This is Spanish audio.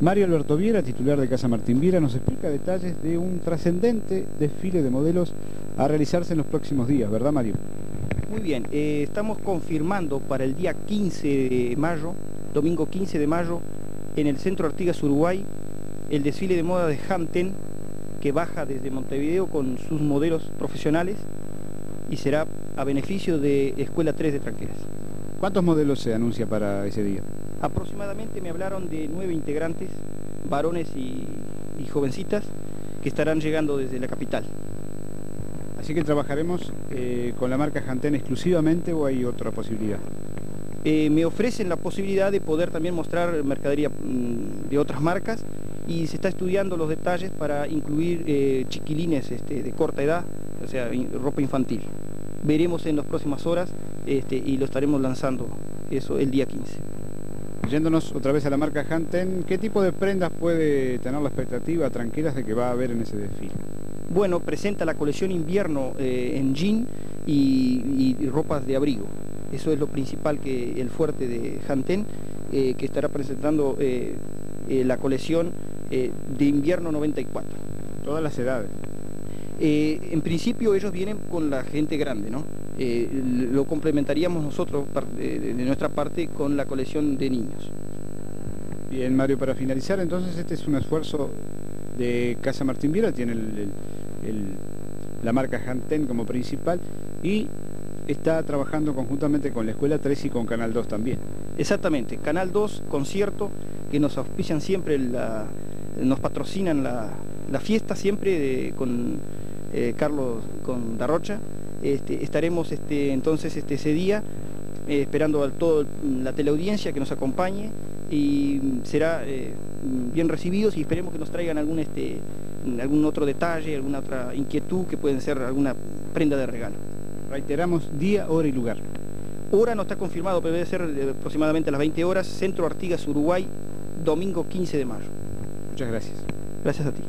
Mario Alberto Viera, titular de Casa Martín Viera, nos explica detalles de un trascendente desfile de modelos a realizarse en los próximos días, ¿verdad Mario? Muy bien, eh, estamos confirmando para el día 15 de mayo, domingo 15 de mayo, en el Centro Artigas Uruguay, el desfile de moda de Hanten, que baja desde Montevideo con sus modelos profesionales y será a beneficio de Escuela 3 de Tranqueras. ¿Cuántos modelos se anuncia para ese día? Aproximadamente me hablaron de nueve integrantes, varones y, jovencitas, que estarán llegando desde la capital. Así que trabajaremos eh, con la marca Janten exclusivamente o hay otra posibilidad? Eh, me ofrecen la posibilidad de poder también mostrar mercadería mm, de otras marcas y se está estudiando los detalles para incluir eh, chiquilines este, de corta edad, o sea, ropa infantil. Veremos en las próximas horas este, y lo estaremos lanzando eso el día 15. Yéndonos otra vez a la marca Hanten, ¿qué tipo de prendas puede tener la expectativa tranquilas de que va a haber en ese desfile? Bueno, presenta la colección invierno eh, en jean y, ropas de abrigo. Eso es lo principal, que el fuerte de Hanten, eh, que estará presentando eh, la colección de invierno 94. Todas las edades. En principio ellos vienen con la gente grande, ¿no? Eh, lo complementaríamos nosotros de, nuestra parte con la colección de niños. Bien, Mario, para finalizar, entonces este es un esfuerzo de Casa Martín Viera, tiene la marca Hanten como principal y está trabajando conjuntamente con la Escuela 3 y con Canal 2 también. Exactamente, Canal 2, concierto, que nos auspician siempre, nos patrocinan la, fiesta siempre con eh, Carlos, con Darrocha, este, estaremos este, entonces este, ese día eh, esperando a toda la teleaudiencia que nos acompañe y será eh, bien recibidos y esperemos que nos traigan algún, este, algún otro detalle, alguna otra inquietud que pueden ser alguna prenda de regalo. Reiteramos día, hora y lugar. Hora no está confirmado, pero debe ser aproximadamente a las 20 horas, Centro Artigas, Uruguay, domingo 15 de mayo. Muchas gracias. Gracias a ti.